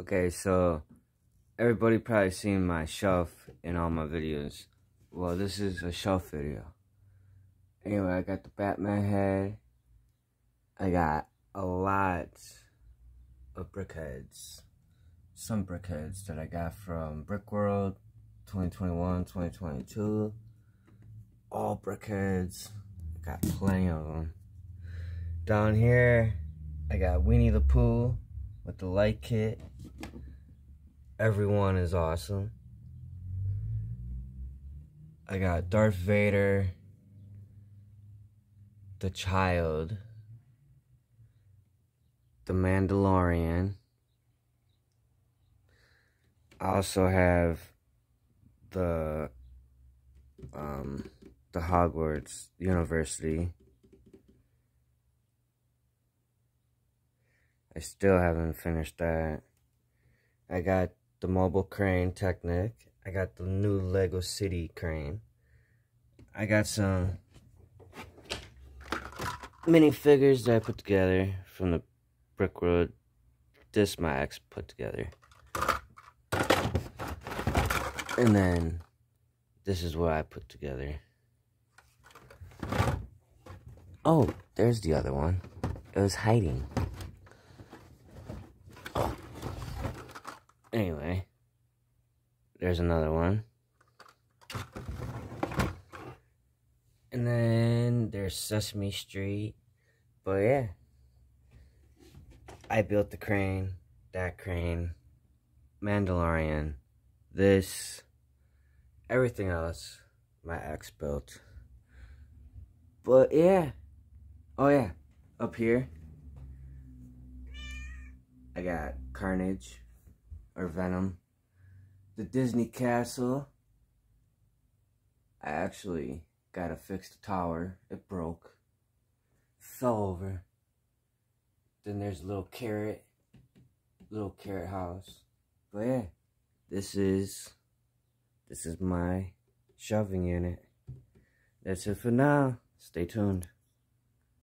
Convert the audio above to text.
Okay, so everybody probably seen my shelf in all my videos. Well, this is a shelf video. Anyway, I got the Batman head. I got a lot of brickheads. Some brickheads that I got from Brick World 2021, 2022. All brickheads. Got plenty of them. Down here, I got Winnie the Pooh with the light kit. Everyone is awesome. I got Darth Vader, the child, the Mandalorian. I also have the um the Hogwarts University. I still haven't finished that. I got the mobile crane Technic. I got the new Lego City crane. I got some mini figures that I put together from the Brick Road. This my ex put together. And then this is what I put together. Oh, there's the other one. It was hiding. Anyway, there's another one. And then there's Sesame Street. But yeah, I built the crane, that crane, Mandalorian, this, everything else my ex built. But yeah, oh yeah, up here, I got Carnage or Venom. The Disney Castle. I actually got to fix the tower. It broke. Fell over. Then there's a little carrot. Little carrot house. But yeah. This is this is my shelving unit. That's it for now. Stay tuned.